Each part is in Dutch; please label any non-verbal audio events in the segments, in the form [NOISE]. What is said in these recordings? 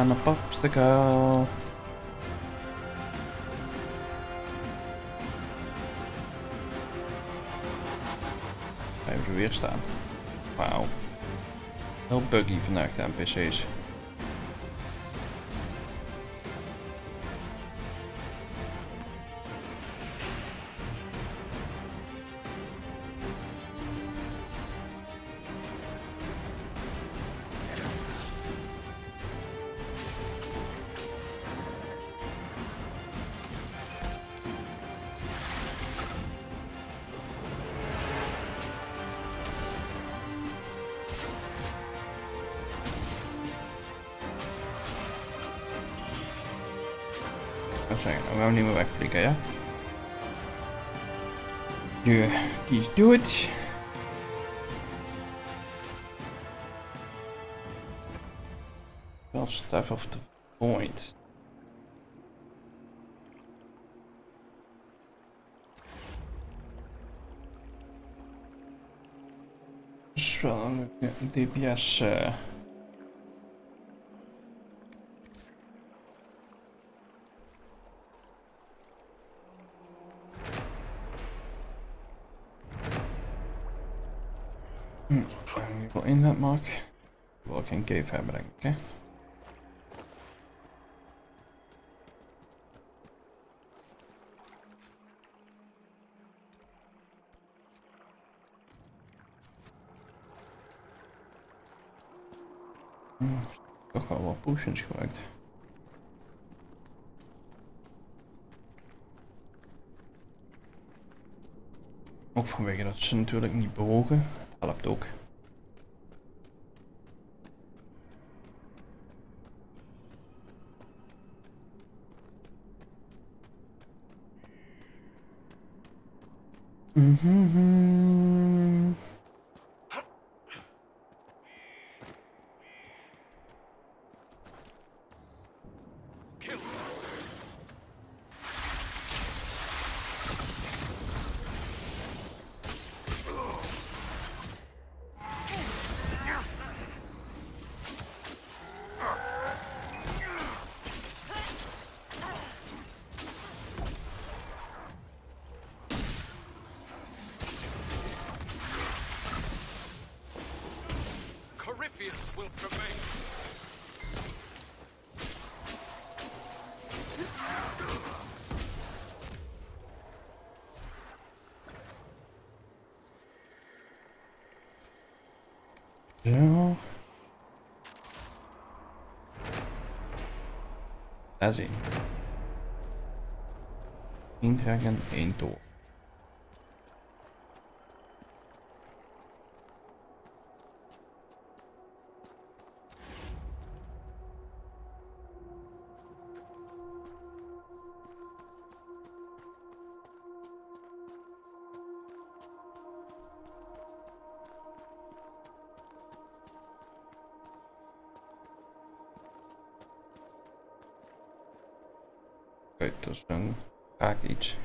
And a popsicle. Ze weer staan. Wauw. Heel buggy vandaag de NPC's. Leuke DPS. eh Hm, in ieder geval inlet mark. Ik wil geen cave hebben, denk ik. Hè? Hm, toch wel wat potions gebruikt. Ook vanwege dat ze natuurlijk niet bewogen. Helpt ook. Mhm. Corypheus will prevail. Zo. Daar zie je. Eén dragon, één toren. Oké, dat is een raak iets.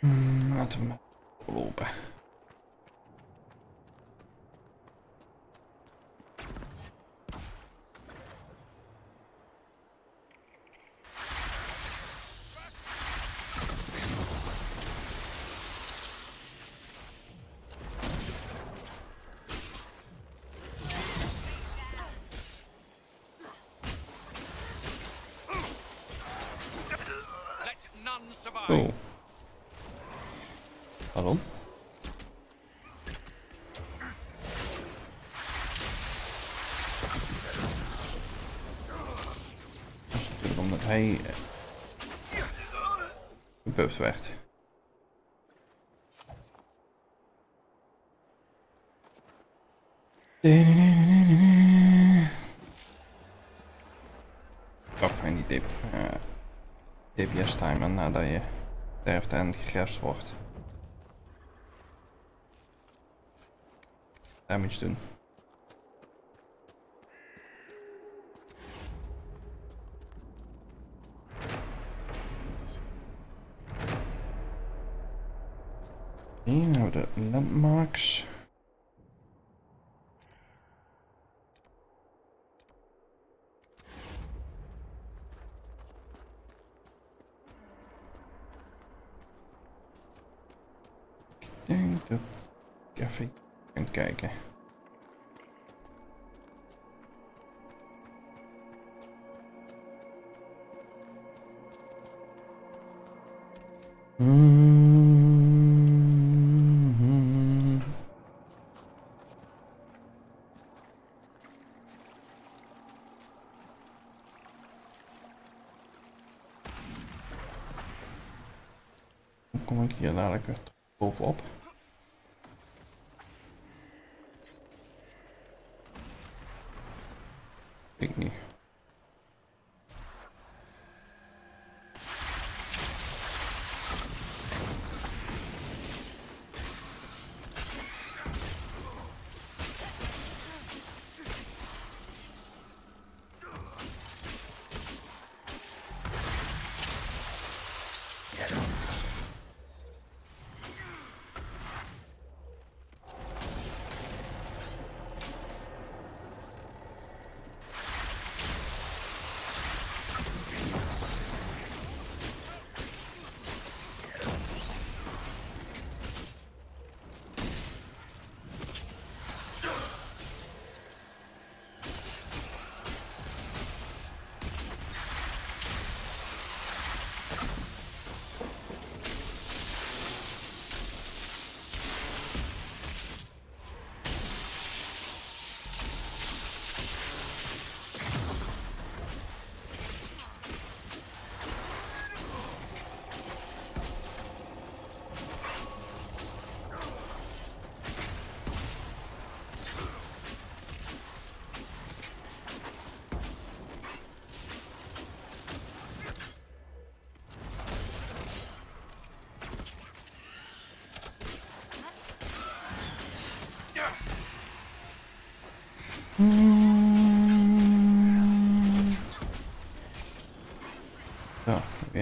Hmm, laten we maar lopen. Let none survive. Oh. Hallo? Dat is natuurlijk omdat hij eh, gebufft werd. Toch fijn die dip. eh, nadat je sterft en gegrefst wordt. Damage doen. Here the landmarks.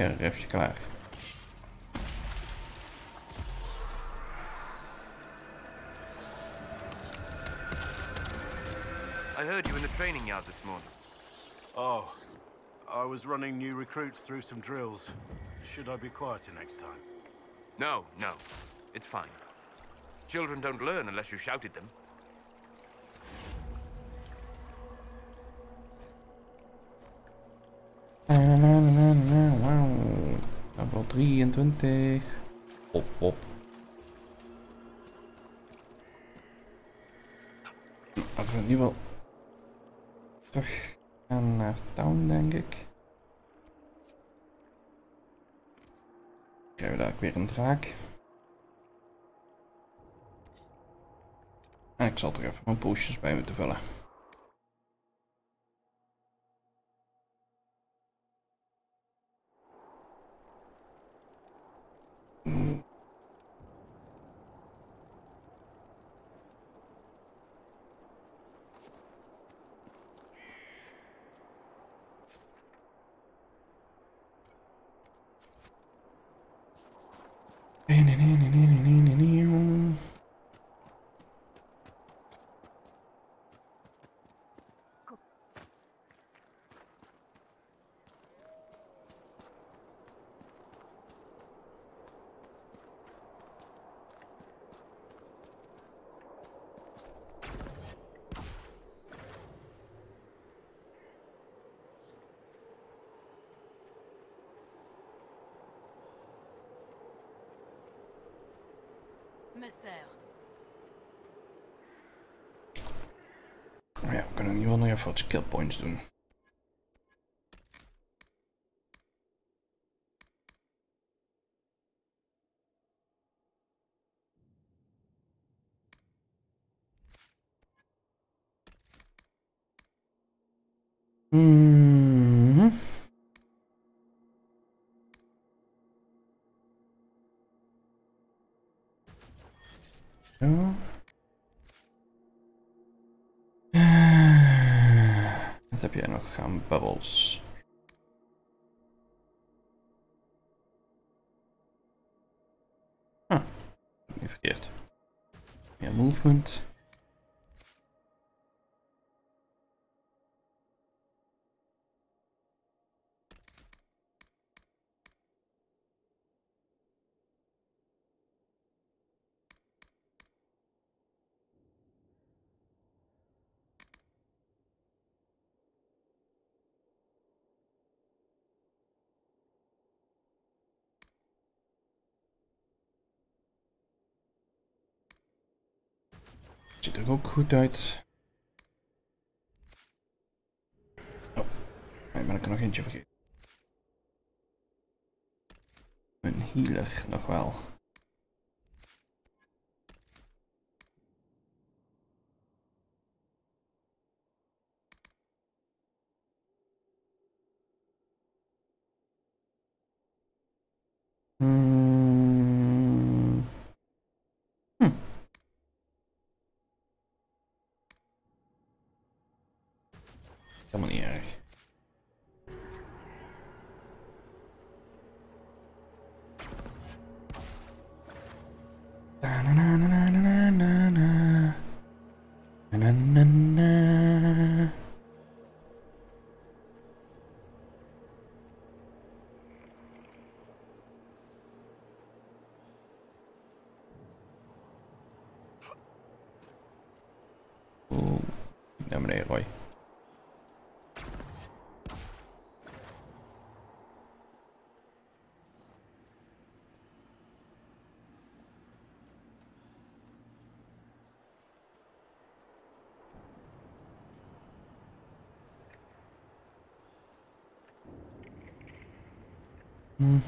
Weer een refje klaar. I heard you in the training yard this morning. Oh, I was running new recruits through some drills. Should I be quieter next time? No, no. It's fine. Children don't learn unless you shout at them. 23. Hop, hop. Laten we ieder geval terug gaan naar town, denk ik. Krijgen we daar ook weer een draak. En ik zal er even mijn poosjes bij moeten vullen. Ja, we kunnen in ieder geval nog even wat skill points doen. Ziet er ook goed uit. Oh, ben ik er nog eentje vergeten. Een healer nog wel. Kan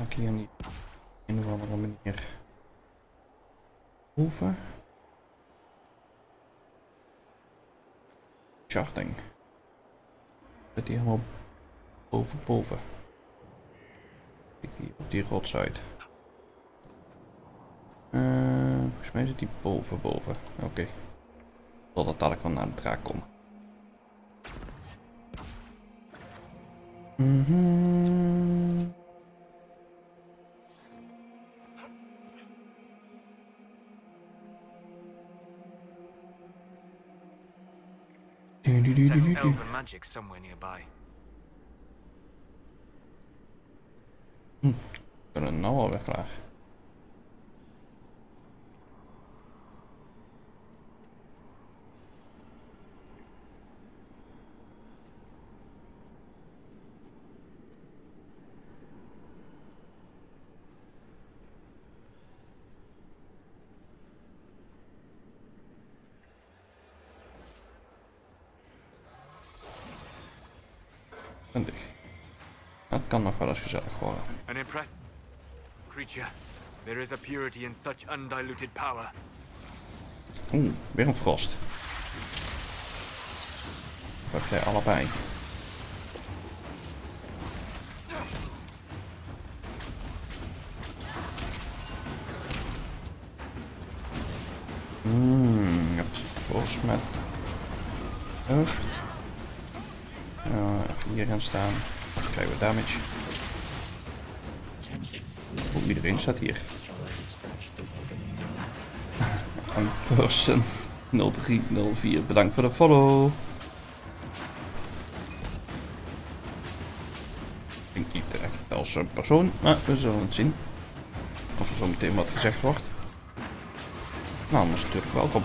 ik hier niet op een manier boven? Charting. Zit die helemaal boven boven? Kijk hier op die rots uit. Eh, volgens mij zit die boven boven. Oké. Totdat dadelijk wel naar de draak komt. Mhm. Sense elven magic somewhere nearby. We kunnen nou alweer klaar. Dat kan nog wel eens gezellig worden. An impressive creature. There is a purity in such undiluted power. Oeh, weer een frost. Wat jij allebei? Mmm, frost met. Gaan staan. Krijgen we damage. Oeh, iedereen staat hier. [LAUGHS] Een person 0304, bedankt voor de follow. Ik denk niet echt als een persoon, maar we zullen het zien. Of er zo meteen wat gezegd wordt. Nou, anders natuurlijk welkom.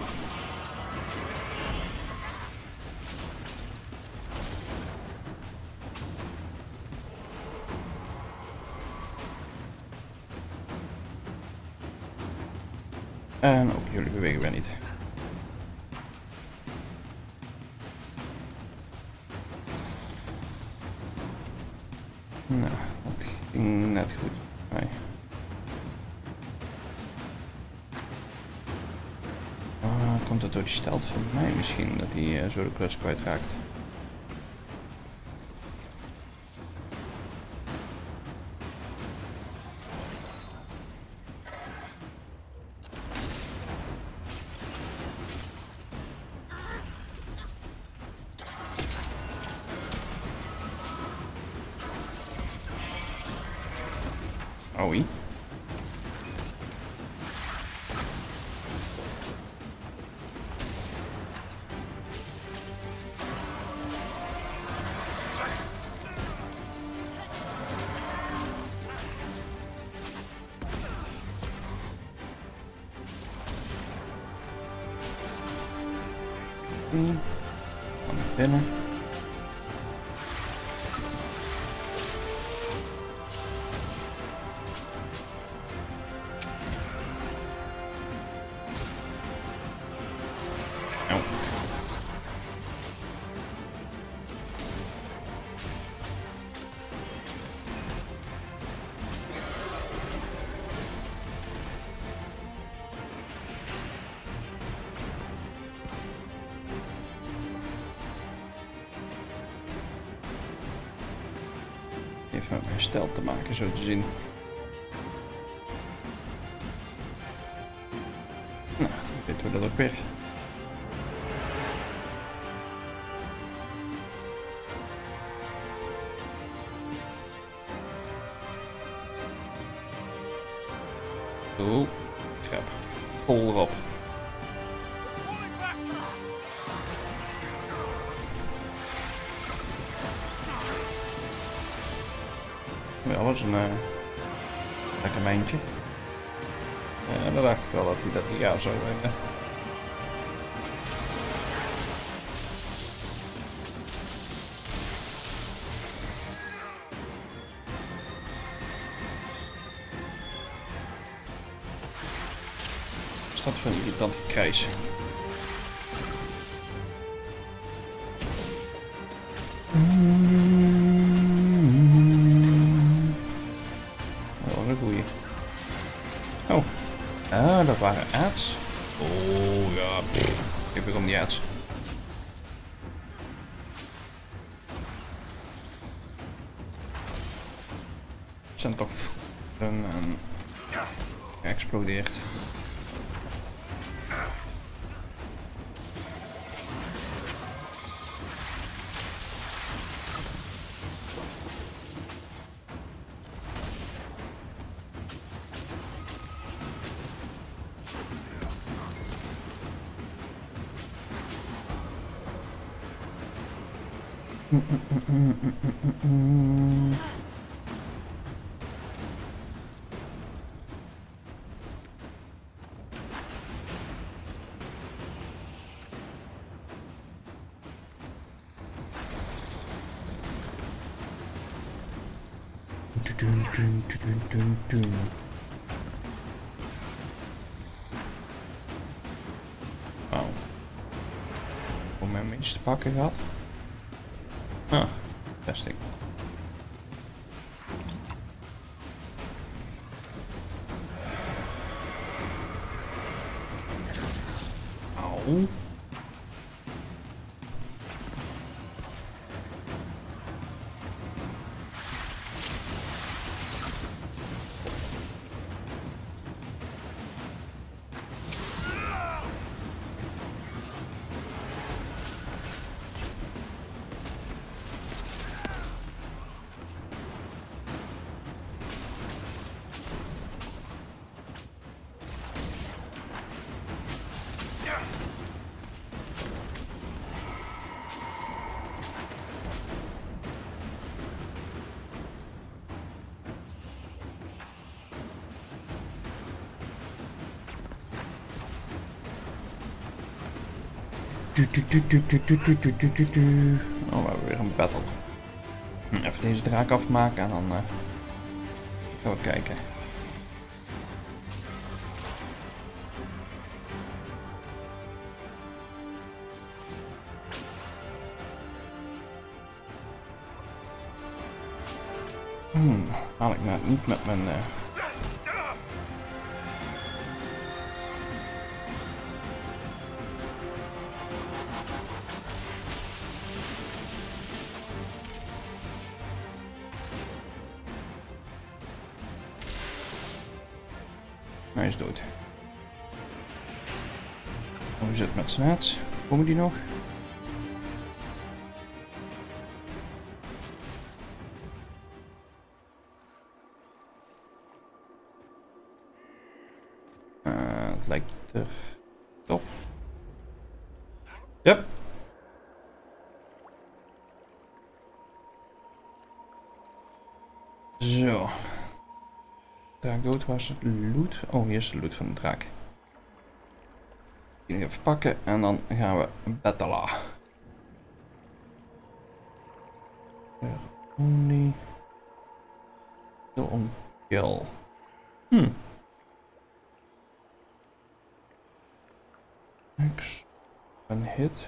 En ook jullie bewegen weer niet. Nou, dat ging net goed. Ah, komt dat door die stelt van mij misschien, dat hij uh, zo de klus kwijtraakt? Herstel te maken, zo te zien. Nou, dan weten we dat ook weer. location. Mm Oh. Om mijn minst te pakken gehad. Oh, we hebben weer een battle. Hm, Even deze draak afmaken en dan eh, gaan we kijken. Hmm, haal ik nou niet met mijn... eh, Hij is dood. Hoe zit het met snats? Komen die nog? Was het loot. Oh, hier is de loot van de draak. Die even pakken en dan gaan we battelen. Only. Kill on kill. Hm. Niks. Een hit.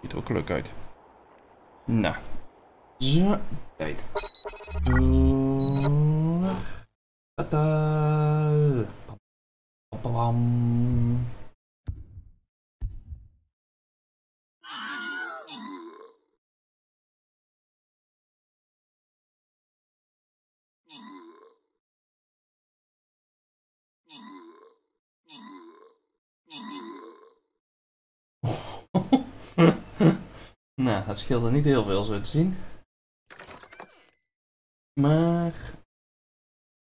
Ziet er ook leuk uit. Het scheelde niet heel veel zo te zien. Maar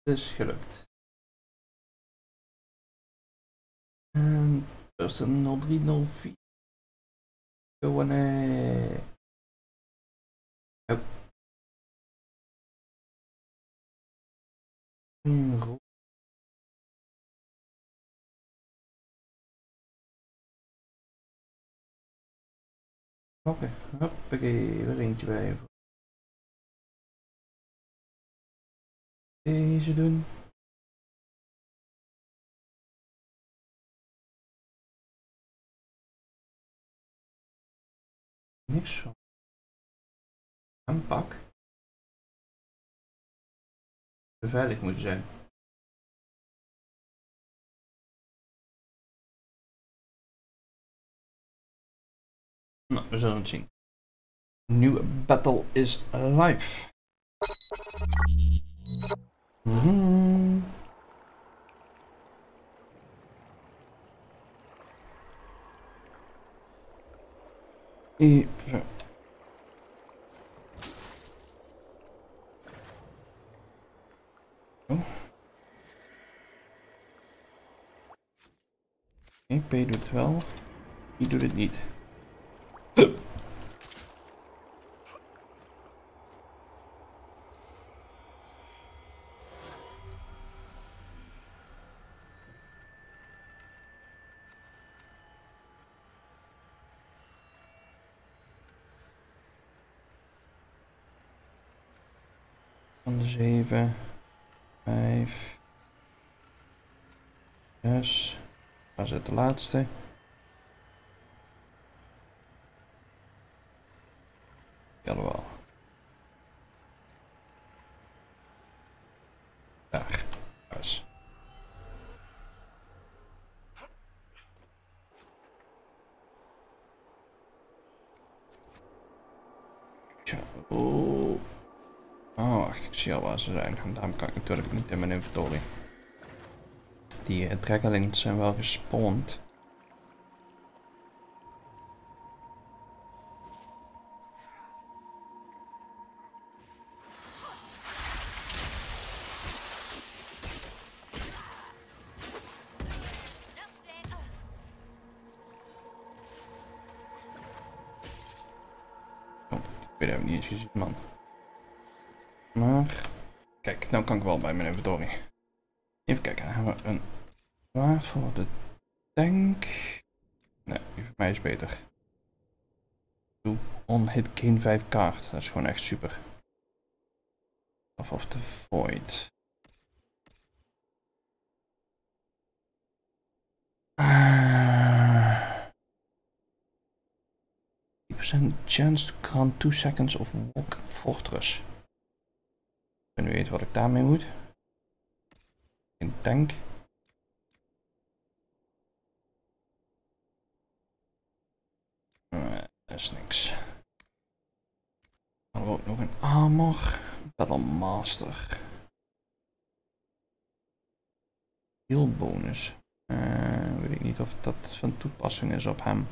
het is gelukt. En person 0304. Gewoon eh. Hup. Oké, hoppakee, weer eentje bij. Deze doen. Niks van. Aanpak. Beveiligd moeten zijn. Nou, we zullen het zien. Nieuwe battle is live. Mhm. Even. Oh. Oké, P doet wel. Die doet het niet. Van de 7, 5, 6. Waar zit de laatste? Jawel. Daar. Thuis. Tja, oh. Oh, wacht, ik zie al waar ze zijn. Daarom kan ik natuurlijk niet in mijn inventory. Die uh, zijn wel gespawned. On-hit gain 5 kaart, dat is gewoon echt super. Of of the void. Ah. 10% chance to grant 2 seconds of walking fortress. Ik weet weten wat ik daarmee moet. Een tank. lastig. Heel bonus. Eh, weet ik niet of dat van toepassing is op hem.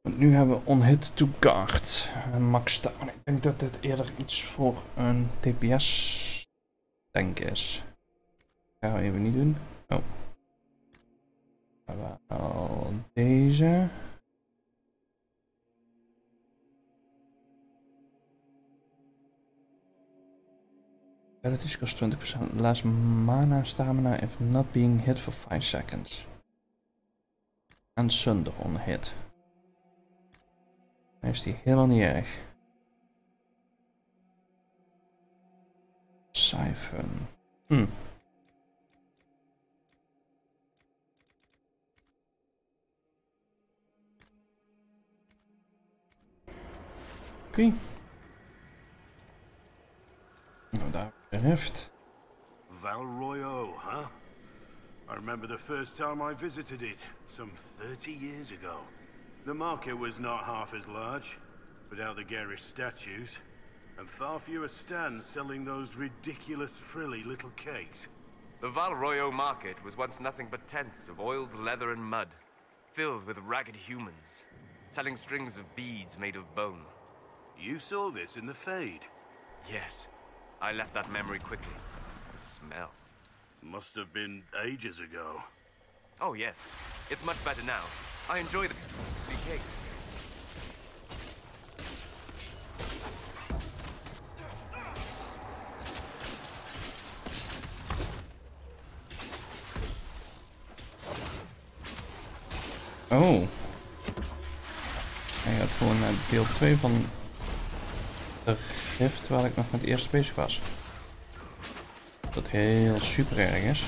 Want nu hebben we onhit to guard. En max staan. Ik denk dat dit eerder iets voor een TPS tank is. Dat gaan we even niet doen. Oh. We hebben al deze. Abilities cost 20% less mana stamina if not being hit for 5 seconds. En Sunder on hit. Dan is die helemaal niet erg. Siphon. Hm. Oké. Nou, daar een rift. Val Royo, huh? I remember the first time I visited it, some 30 years ago. The market was not half as large, without the garish statues, and far fewer stands selling those ridiculous frilly little cakes. The Valroyo market was once nothing but tents of oiled leather and mud, filled with ragged humans, selling strings of beads made of bone. You saw this in the Fade. Yes, I left that memory quickly. The smell. Must have been ages ago. Oh, yes. It's much better now. I enjoy the, the cake. Oh. Hij gaat gewoon naar deel 2 van de rift terwijl ik nog met de eerste bezig was. Dat heel super erg is.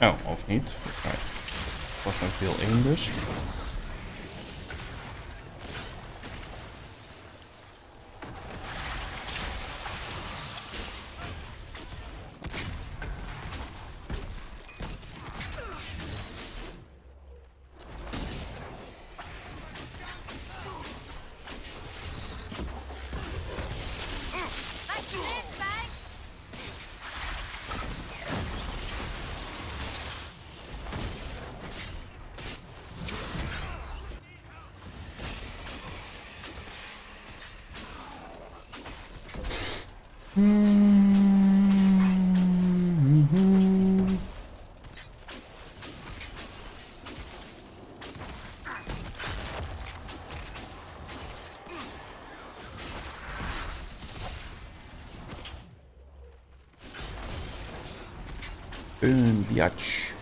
Oh, of niet. Het was nog deel 1 dus. Een biatch.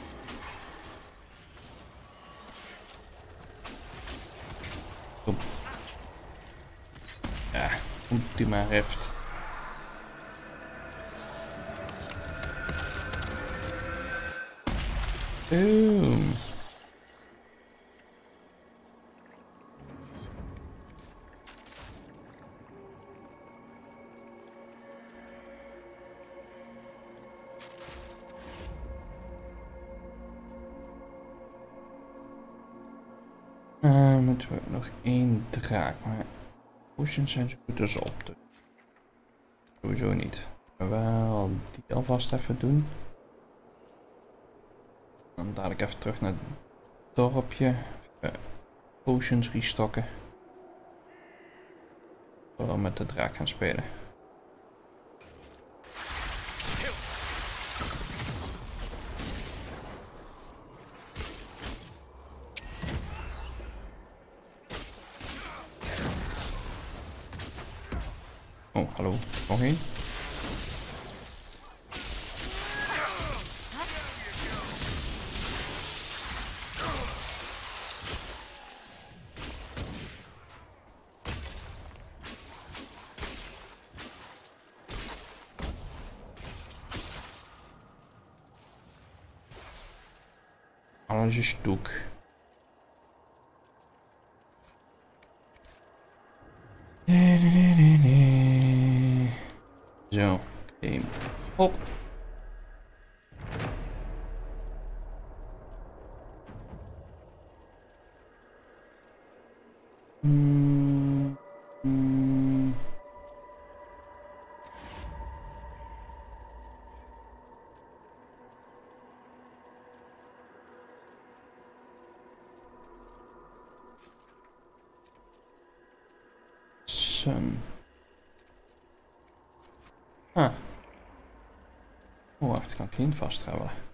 Kom. Ja, ultima heft. Boom. Potions zijn zo goed als op. Sowieso niet. Wel die alvast even doen. Dan dadelijk even terug naar het dorpje. Even potions restocken. Vooral met de draak gaan spelen. Stück. Wacht, kan ik geen vast travelen.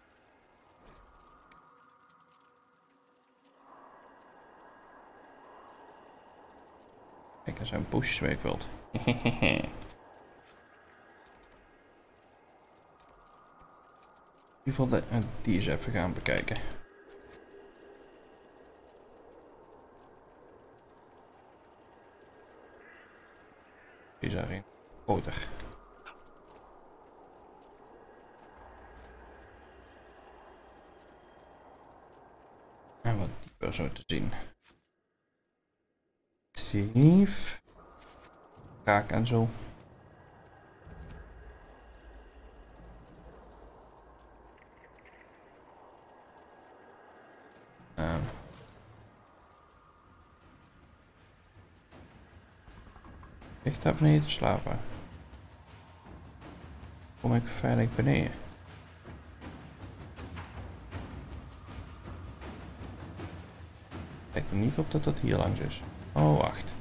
Kijk, er zijn bushes waar ik wilt. In ieder geval eh, die eens even gaan bekijken. Is daarin. Groter. En wat dieper zo te zien. Actief. Kaak en zo. Ehm. Ligt daar beneden te slapen? Kom ik veilig beneden? Niet op dat dat hier langs is. Oh, wacht.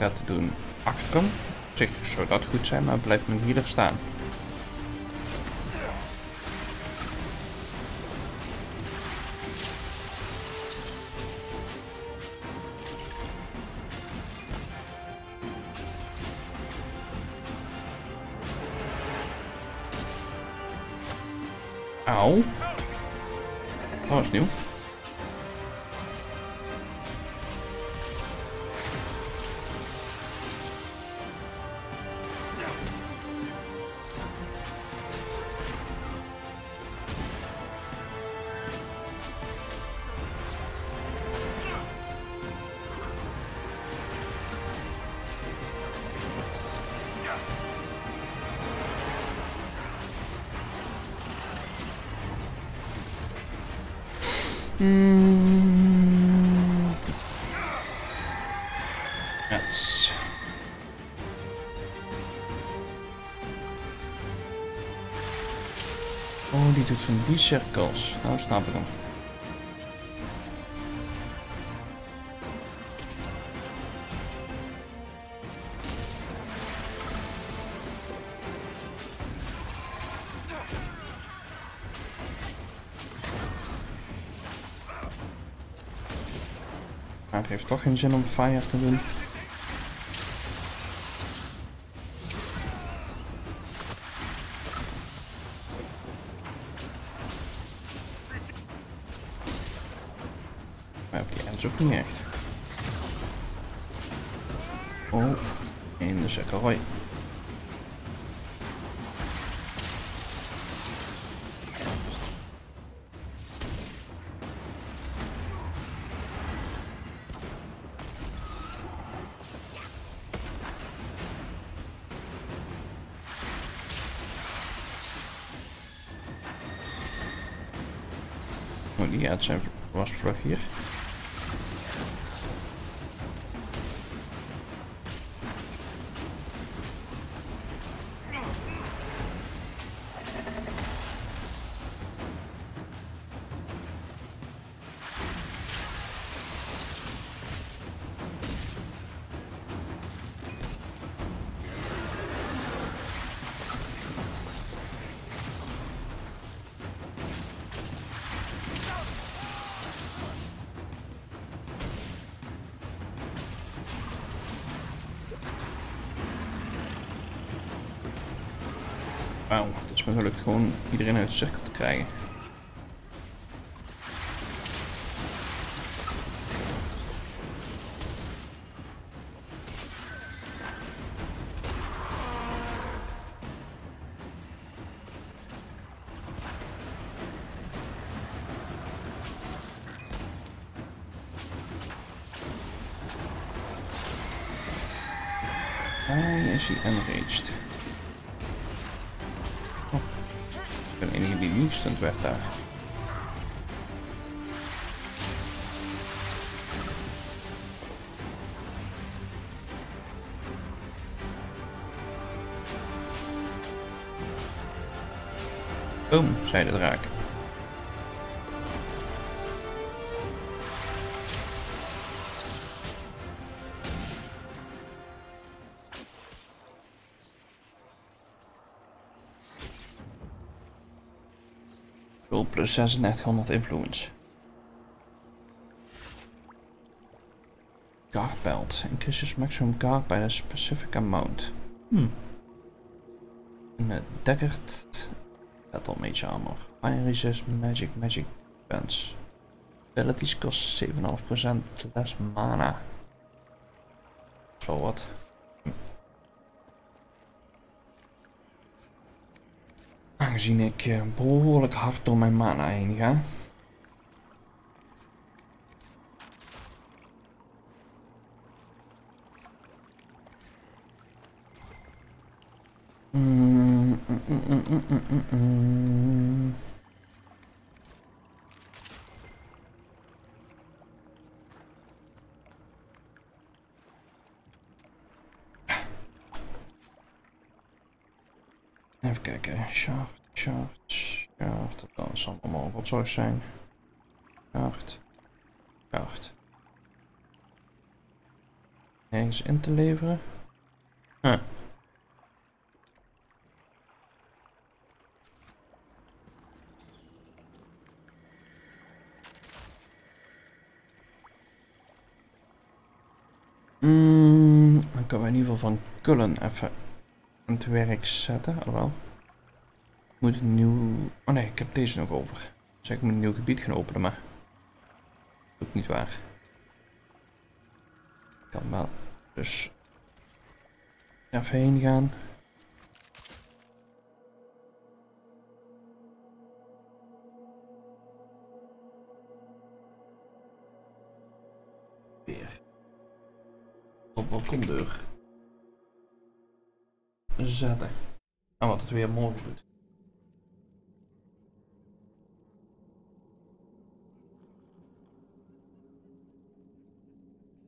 Bret te doen, achter hem? Op zich zou dat goed zijn, maar blijft mijn healer staan. Die cirkels. Nou snap ik hem. Maar het heeft toch geen zin om fire te doen. Die uit zijn was vlug hier. Gewoon iedereen uit de cirkel te krijgen. Zei de draak. Full plus 3600 influence. Guard belt. Increases maximum guard by a specific amount. Hmm. Een uh, battle mage armor. Fire resist magic magic defense. Abilities cost 7,5% less mana. Zo wat. Aangezien ik eh, behoorlijk hard door mijn mana heen ga. Mm, [LAUGHS] Even kijken. Shaft, shaft, shaft. Dat zal allemaal zou zijn. Shaft. Shaft. Ergens in te leveren. Huh. Mm, dan kunnen we in ieder geval van Kullen even aan het werk zetten. Alhoewel. Moet ik nieuw... Oh nee, ik heb deze nog over. Dus ik moet een nieuw gebied gaan openen, maar... Dat is niet waar. Kan wel. Dus... Even heen gaan. Op balkondeur zetten. En wat het weer morgen doet.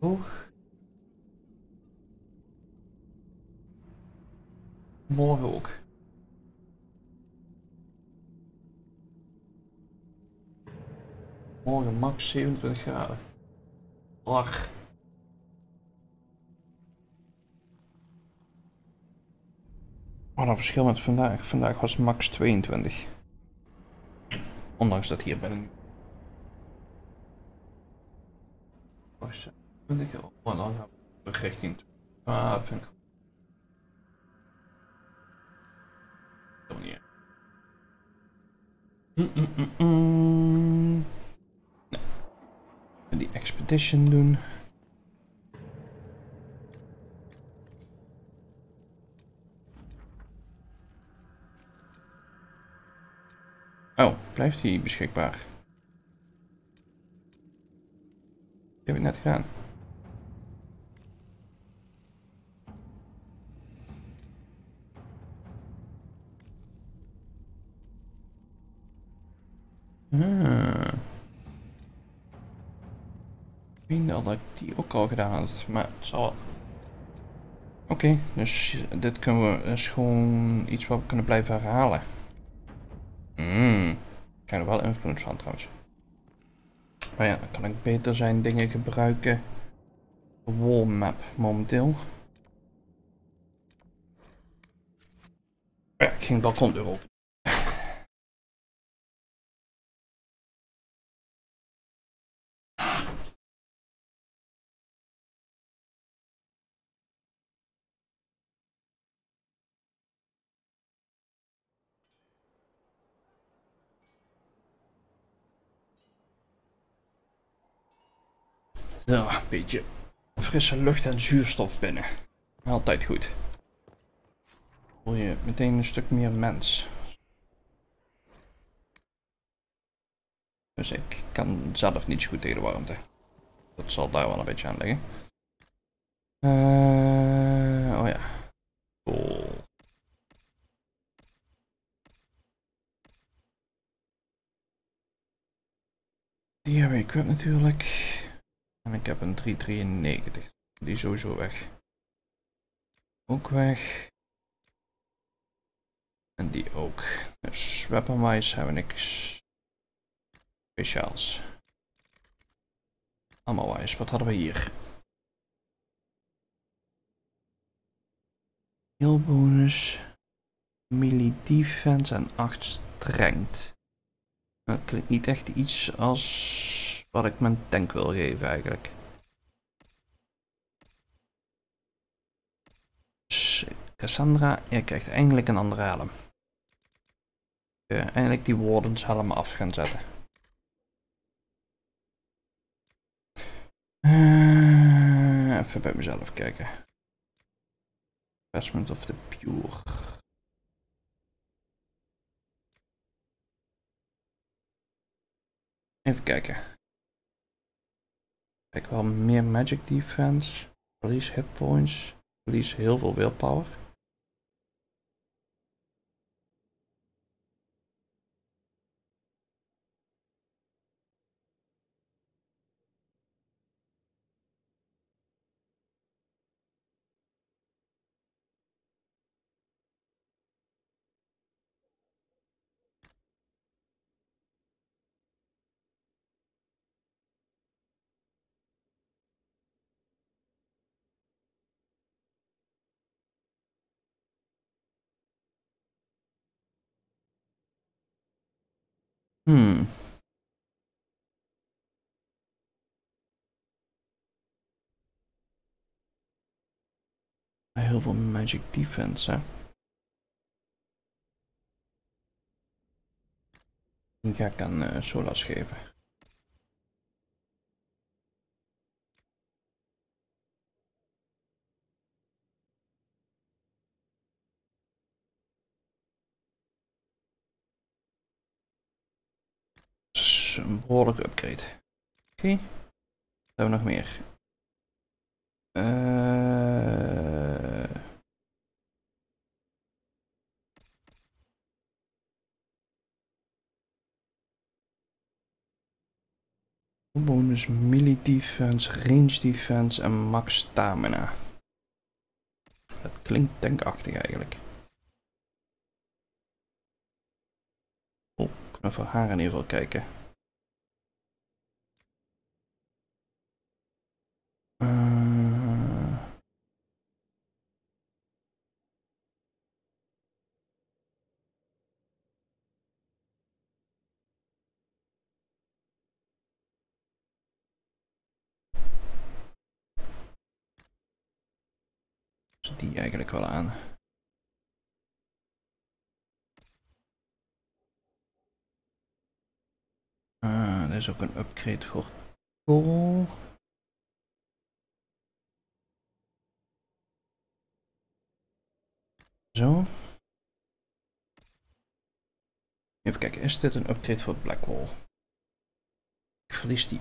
Hoog. Morgen ook. Morgen max 27 graden. Lach. Wat een verschil met vandaag. Vandaag was max 22. Ondanks dat hier ben ik. Was 20 euro. Oh, dan gaan we richting. Ah, vind ik goed. Mm -mm -mm -mm. Nee. Die expedition doen. Oh, blijft hij beschikbaar? Heb ik net gedaan. Ah. Ik al dat ik die ook al gedaan had, maar het zal wel. Oké, dus dit kunnen we, is gewoon iets wat we kunnen blijven herhalen. Hmm. Ik krijg er wel influence van trouwens. Maar ja, dan kan ik beter zijn dingen gebruiken. De wall map momenteel. Ja, ik ging balkondeur op. Zo, een beetje frisse lucht en zuurstof binnen. Altijd goed. Voel je meteen een stuk meer mens. Dus ik kan zelf niet zo goed tegen de warmte. Dat zal daar wel een beetje aan liggen. Eh, oh ja. Cool. Die heb ik natuurlijk. En ik heb een 393. Die is sowieso weg. Ook weg. En die ook. Dus weaponwise hebben we niks speciaals. Allemaal wijs. Wat hadden we hier? Heel bonus. Melee defense en 8 strength. Dat klinkt niet echt iets als wat ik mijn tank wil geven eigenlijk. Cassandra, je krijgt eindelijk een andere helm. Eindelijk die Wardens helm af gaan zetten. Uh, even bij mezelf kijken. Investment of the Pure. Even kijken. Kijk wel meer magic defense. Verlies hit points. Verlies heel veel willpower. Hmm. Heel veel magic defense, hè. Die ga ik aan uh, Solas geven. Een behoorlijke upgrade. Oké. Wat hebben we nog meer? Uh... Bonus melee defense, range defense en max stamina. Het klinkt tankachtig eigenlijk. Oh, kunnen we voor haar in ieder geval kijken. Uh... die eigenlijk wel aan. Er is ook een upgrade voor Coal. Zo. Even kijken, is dit een upgrade voor Blackwall? Ik verlies die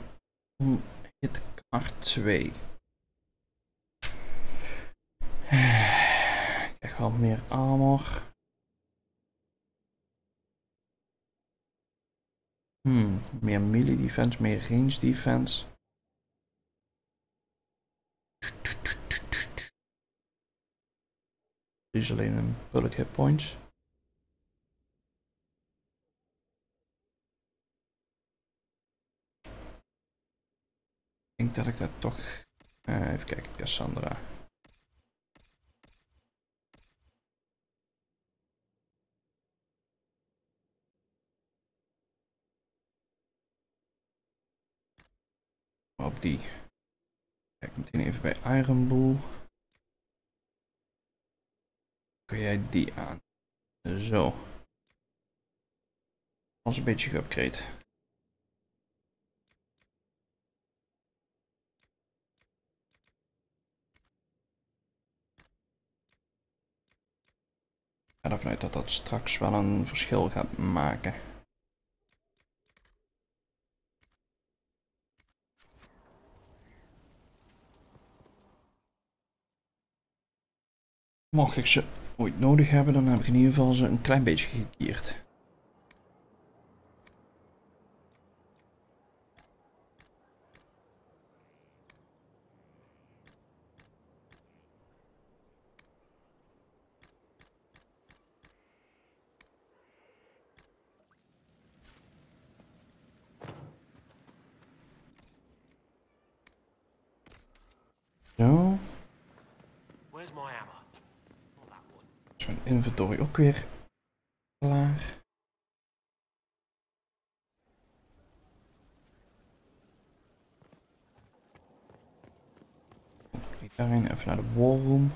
hit kaart 2. Ik krijg wel meer armor. Hmm, meer melee defense, meer range defense. Is alleen een bulk hit points. Ik denk dat ik dat toch... Uh, even kijken, Cassandra. Op die. Kijk meteen even bij Iron Bull kun jij die aan. Zo. Als een beetje geupgrade. Ik ga ervan uit dat dat straks wel een verschil gaat maken. Mocht ik ze ooit nodig hebben, dan heb ik in ieder geval ze een klein beetje gekierd. Zo, Where's my hammer? Not that one. is mijn inventory ook weer klaar. Daarin, even naar de war room.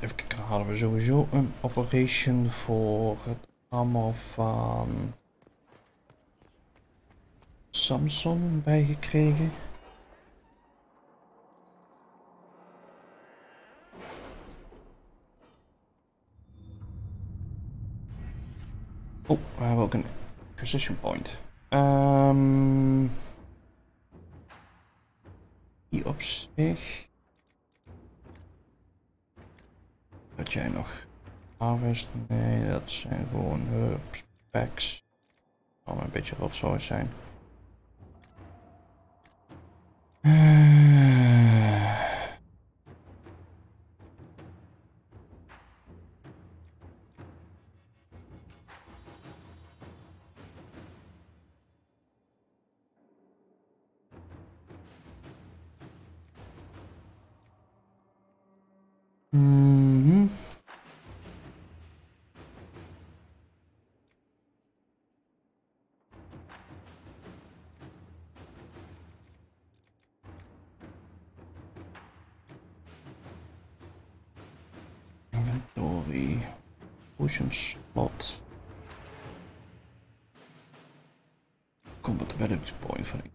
Even kijken, hadden we sowieso een operation voor het armor van Samson bijgekregen. Oh, we hebben ook een acquisition point. Ehm die op zich. Had jij nog harvest? Nee, dat zijn gewoon herbs, packs. Zal maar een beetje rotzooi zijn. Eh. Potion slot. Combat ability point van ik.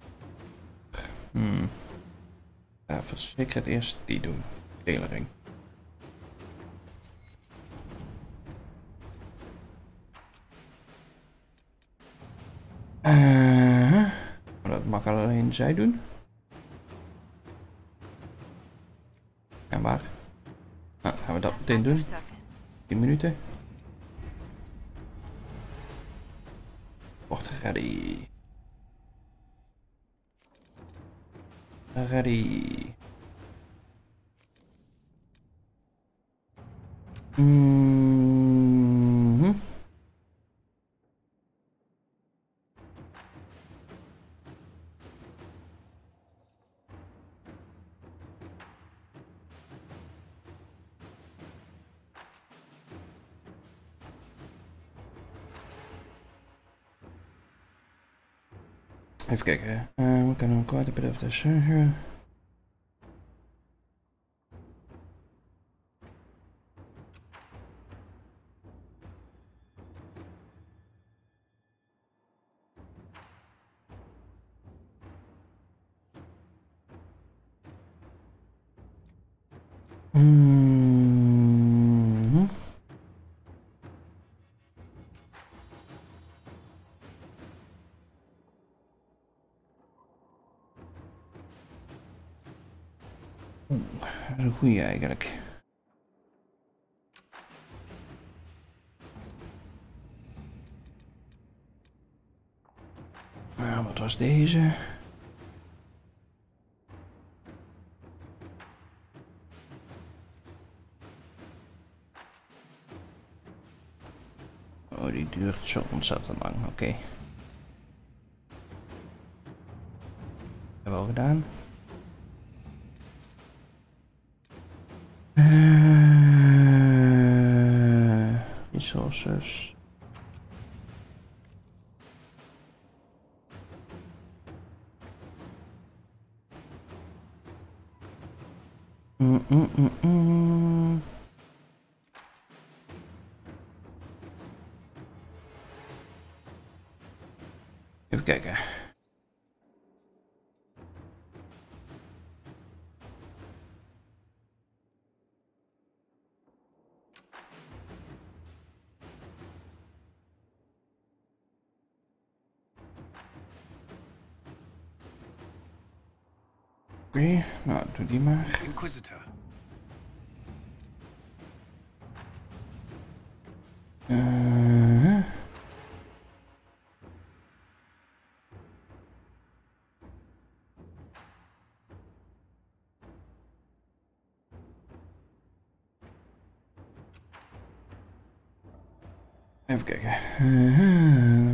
Hmm. Ja, zeker het eerst die doen. Tailoring. Eh, maar dat mag alleen zij doen. En waar? Nou, gaan we dat meteen doen. 10 minuten. Wordt ready. Kunnen quite a bit goeie eigenlijk. Nou, wat was deze? Oh, die duurt zo ontzettend lang. Oké. Hebben we al gedaan. Even kijken. Eh,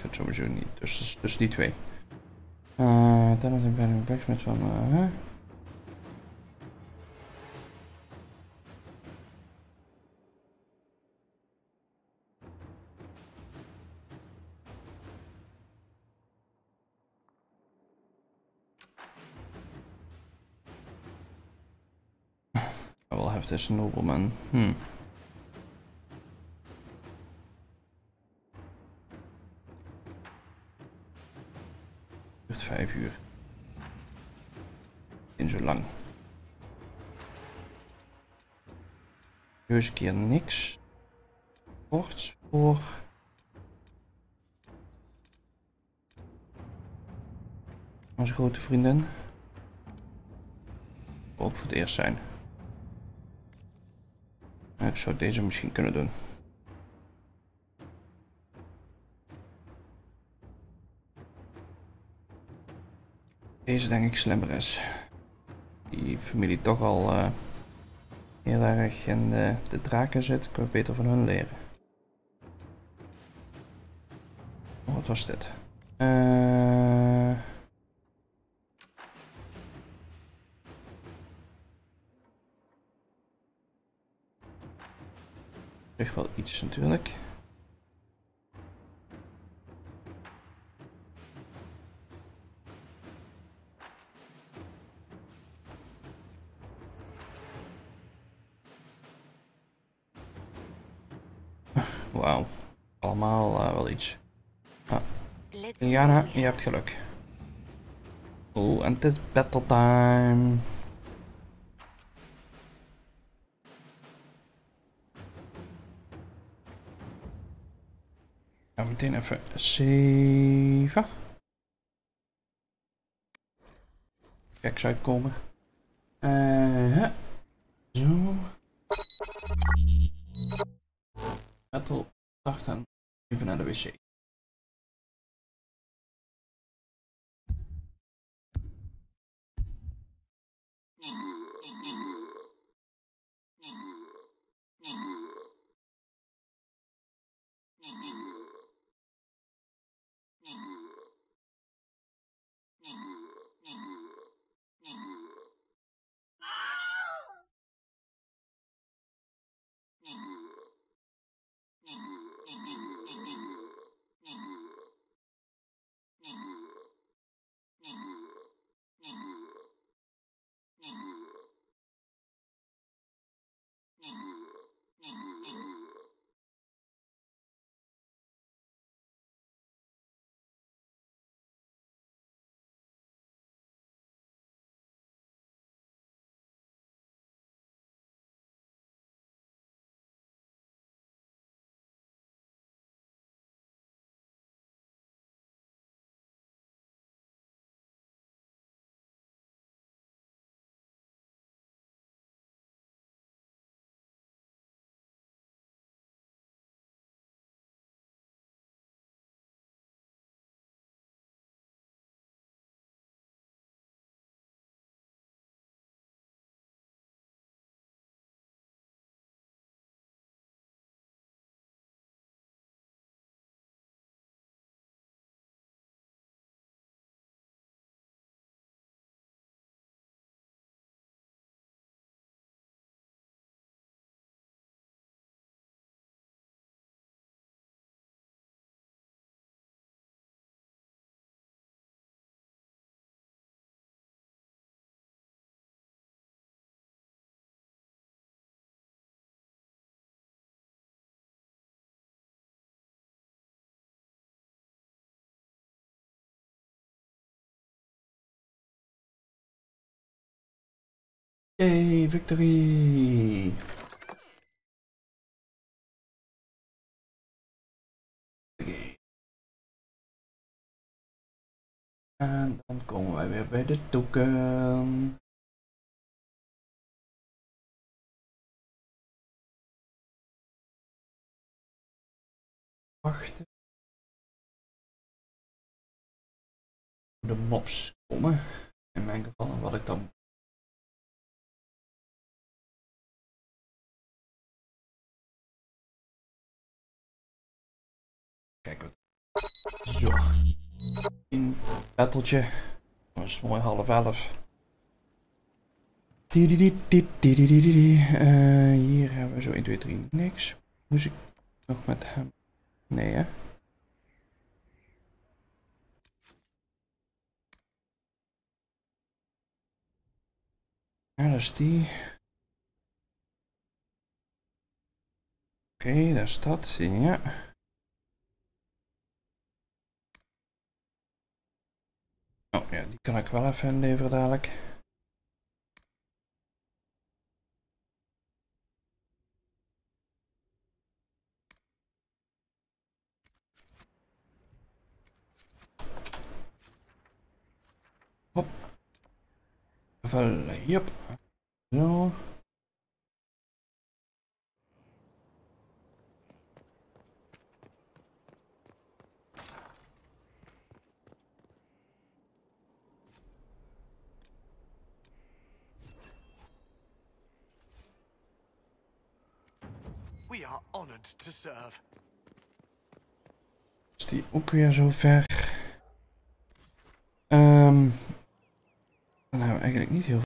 Mag het sowieso niet. Dus, dus, die twee. Eh dan is ik bij een blacksmith van... eh, huh? [LAUGHS] I will have this nobleman. Hmm. Dus keer niks. Kort voor. Onze grote vriendin. Ook voor het eerst zijn. Ik zou deze misschien kunnen doen. Deze denk ik slimmer is. Die familie toch al eh, heel erg in de, de draken zit. Kan beter van hun leren. Oh, wat was dit? Eh... Zeg wel iets natuurlijk. Je hebt geluk. Oeh, en het is battle time. We meteen even zeven. Kijk, uitkomen. Eh, zo. Ning. Ning. Ning. Yay, victory! En dan komen wij weer bij de token. Wachten. De mobs komen. In mijn geval, wat ik dan kijken wat. Zo. Een battletje. Dat is mooi half elf. Uh, hier hebben we zo 1, 2, 3 niks. Moest ik nog met hem? Nee hè? Daar is die. Oké, okay, daar staat. Ja. Oh ja, die kan ik wel even inleveren dadelijk. Hop. Even, yep. Zo. We are honored to serve. Is die ook weer zo ver? Hebben we eigenlijk niet heel